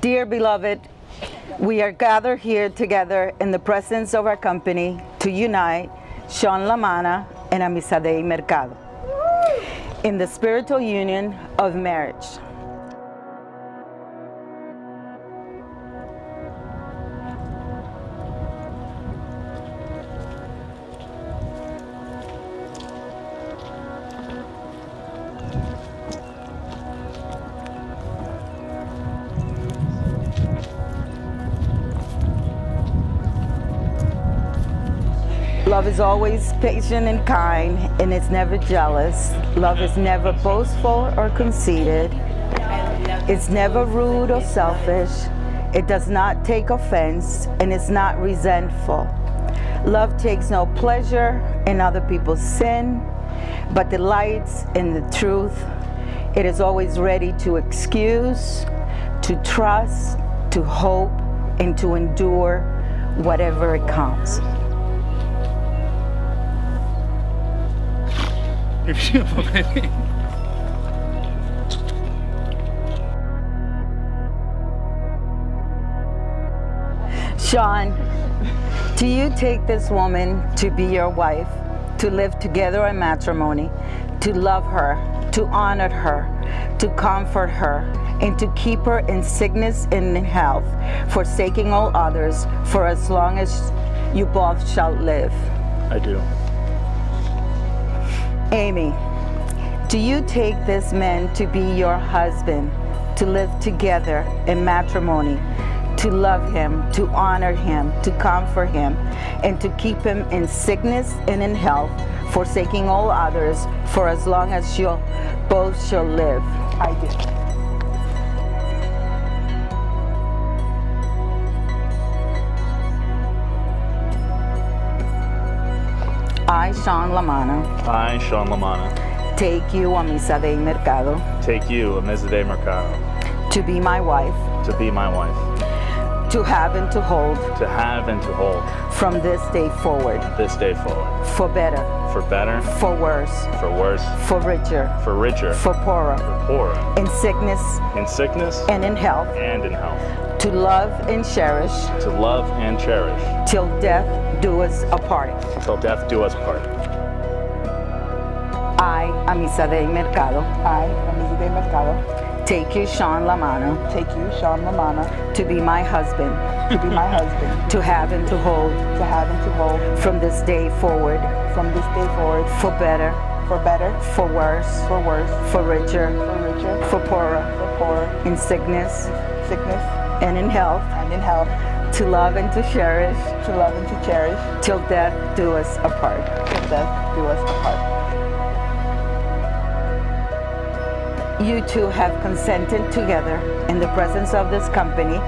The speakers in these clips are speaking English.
Dear beloved, we are gathered here together in the presence of our company to unite Sean Lamana and Amisadei Mercado in the spiritual union of marriage. Love is always patient and kind, and it's never jealous. Love is never boastful or conceited. It's never rude or selfish. It does not take offense, and it's not resentful. Love takes no pleasure in other people's sin, but delights in the truth. It is always ready to excuse, to trust, to hope, and to endure whatever it comes. Qué beautiful, baby. Sean, do you take this woman to be your wife, to live together in matrimony, to love her, to honor her, to comfort her, and to keep her in sickness and in health, forsaking all others for as long as you both shall live? I do. Amy, do you take this man to be your husband, to live together in matrimony, to love him, to honor him, to comfort him, and to keep him in sickness and in health, forsaking all others for as long as you both shall live? I do. I, Sean Lamana, I, Sean Lamana, take you, Amisa de Mercado, take you, Amizade Mercado, to be my wife, to be my wife, to have and to hold. To have and to hold. From this day forward, this day forward, for better, for better, for worse, for worse, for richer, for richer, for poorer, for poorer, in sickness. In sickness. And in health, and in health, to love and cherish. To love and cherish, till death do us apart. till death do us part. I, Amisa de Mercado, I, Amizi de Mercado, take you, Sean Lamana, take you, Sean Lamana, to be my husband, to be my husband, to have and to hold. To have and to hold. From this day forward, from this day forward, for better, for better, for worse, for worse, for richer, for richer, for poorer, for poorer, in sickness. Sickness and in health, and in health, to love and to cherish to love and to cherish, till death do us apart. till death do us apart. You two have consented together in the presence of this company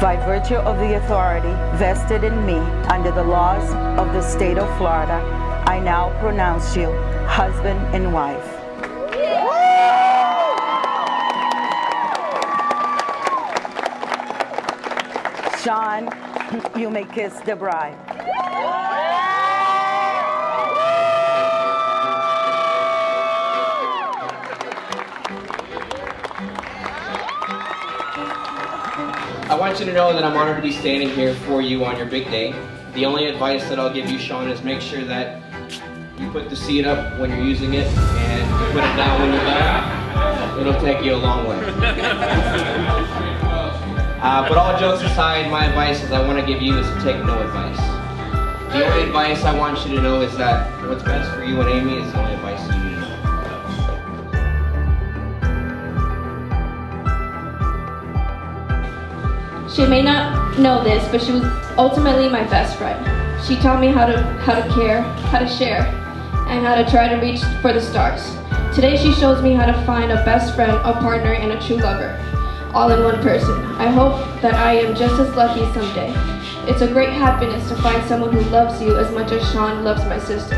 by virtue of the authority vested in me under the laws of the state of Florida. I now pronounce you husband and wife. Sean, you may kiss the bride. I want you to know that I'm honored to be standing here for you on your big day. The only advice that I'll give you, Sean, is make sure that you put the seat up when you're using it and put it down when you're done. It'll take you a long way. Uh, but all jokes aside, my advice is I want to give you is to take no advice. The only advice I want you to know is that what's best for you and Amy is the only advice you need to know. She may not know this, but she was ultimately my best friend. She taught me how to how to care, how to share, and how to try to reach for the stars. Today she shows me how to find a best friend, a partner, and a true lover, all in one person. I hope that I am just as lucky someday. It's a great happiness to find someone who loves you as much as Sean loves my sister.